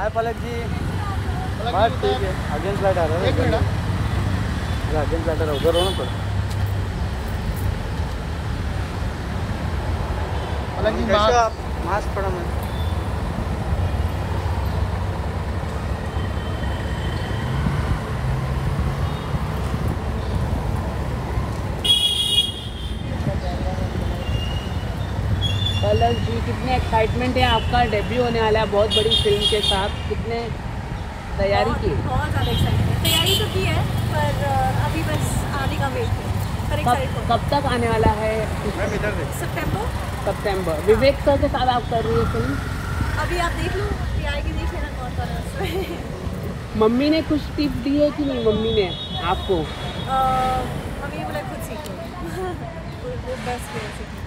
हाय पलक जी। बस ठीक है। अर्जेंट फ़्लाइट आ रहा है। एक। अरे अगेंस्ट फ़्लाइट आ रहा है उधर रहो ना थोड़ा पलक जी मास्क पड़ा मैं पलक जी कितने एक्साइटमेंट है आपका डेब्यू होने वाला है बहुत बड़ी फ़िल्म के साथ कितने तैयारी की? बहुत ज़्यादा एक्साइटेड तैयारी तो की है पर अभी बस आने का वेट है कब कब तक आने वाला है? सितंबर सितंबर विवेक सर के साथ आप कर रही है फ़िल्म अभी आप देख लो आएगी देख लेना कौन कौन है मम्मी ने कुछ टिप दी है कि नहीं मम्मी ने आपको? मम्मी बोला खुद सीखो वो बेस्ट है